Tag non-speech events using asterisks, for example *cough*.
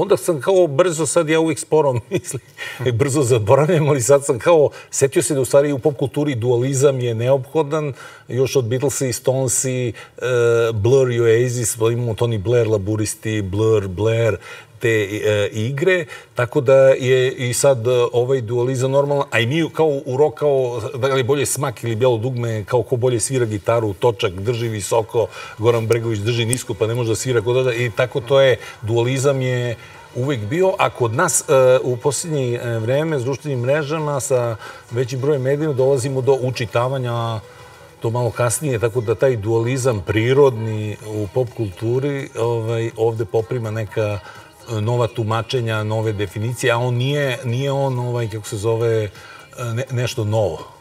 onda sam kao brzo, sad ja uvijek sporo *laughs* mislim, brzo zaboravljam, ali sad sam kao, setio se da u stvari u pop kulturi dualizam je neophodan, još od Beatlesa i Stonesi, uh, Blur i Oasis, pa imamo Tony Blair, Laburisti, Blur, Blair, te e, igre, tako da je i sad e, ovaj dualizam normalan, a i mi kao u rock, kao da li bolje smak ili bjelo dugme, kao ko bolje svira gitaru, točak, drži visoko, Goran Bregović drži nisko, pa ne može da svira kod i tako to je, dualizam je uvek bio, a kod nas e, u posljednje vreme s društvenim mrežama sa većim brojem medijima dolazimo do učitavanja to malo kasnije, tako da taj dualizam prirodni u pop kulturi ovaj, ovde poprima neka nova tumačenja, nove definicije, a on nije, nije on, ovaj, kako se zove, ne, nešto novo.